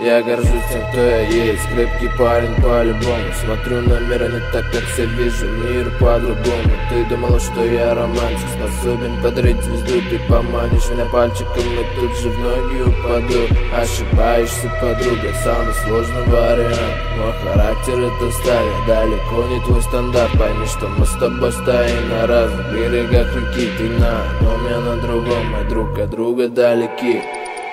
Я горжусь тем, кто я есть. Крепкий парень по-любому. Смотрю на мир не так, как все вижу. Мир по-другому. Ты думала, что я романтик. Способен подарить звезду Ты поманишь меня пальчиком И тут же в ноги упаду. Ошибаешься, подруга Самый сложный вариант. Мой характер это стая. Далеко не твой стандарт. Пойми, что мы с тобой стоим на разных берегах реки. Ты на одном, я на другом. Мы друг от друга далеки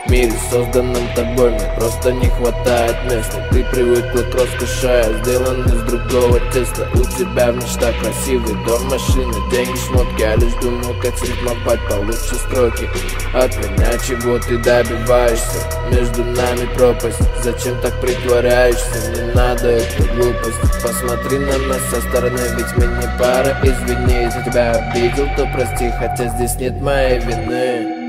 мире, созданном тобой Мне просто не хватает места. Ты привыкла к роскоши, я сделан из другого теста. У тебя в мечтах красивый дом, машина, деньги, шмотки Я лишь думаю, как срифмовать получше строки От меня чего ты добиваешься? Между нами пропасть. Зачем так притворяешься? Не надо эту глупость. Посмотри на нас со стороны, ведь мы не пара. Извини, если тебя обидел, то прости Хотя здесь нет моей вины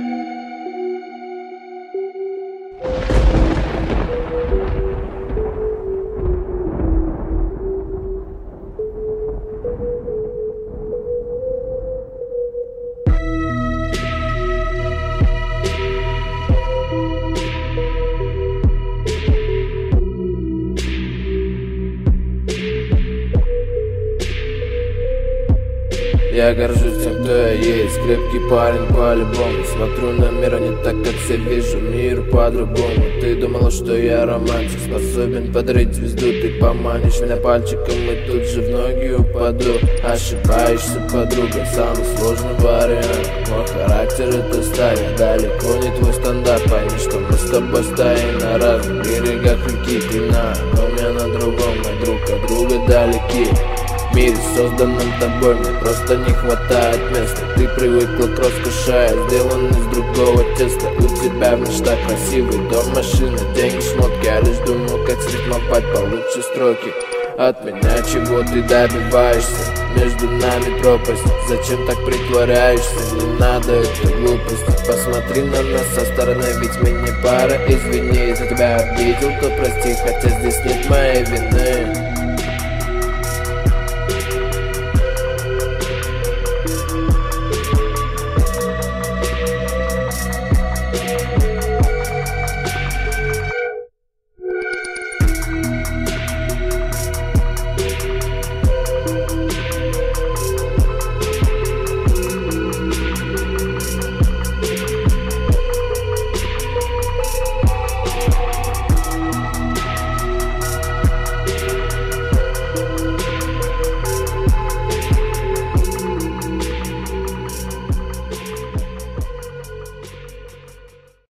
Я горжусь тем, кто я есть. Крепкий парень по-любому. Смотрю на мир не так, как все вижу. Мир по-другому. Ты думала, что я романтик. Способен подарить звезду. Ты поманишь меня пальчиком И тут же в ноги упаду. Ошибаешься, подруга Самый сложный вариант. Мой характер это стая. Далеко не твой стандарт. Пойми, что мы с тобой стоим на разных берегах реки. Ты на одном, я на другом. Мы друг от друга далеки мире, созданном тобой. Мне просто не хватает места. Ты привыкла к роскоши, я сделан из другого теста. У тебя в мечтах красивый дом, машина, деньги, шмотки. Я лишь думаю, как срифмовать получше строки. От меня чего ты добиваешься? Между нами пропасть. Зачем так притворяешься? Не надо эту глупость. Посмотри на нас со стороны, ведь мы не пара. Извини, за тебя обидел, то прости Хотя здесь нет моей вины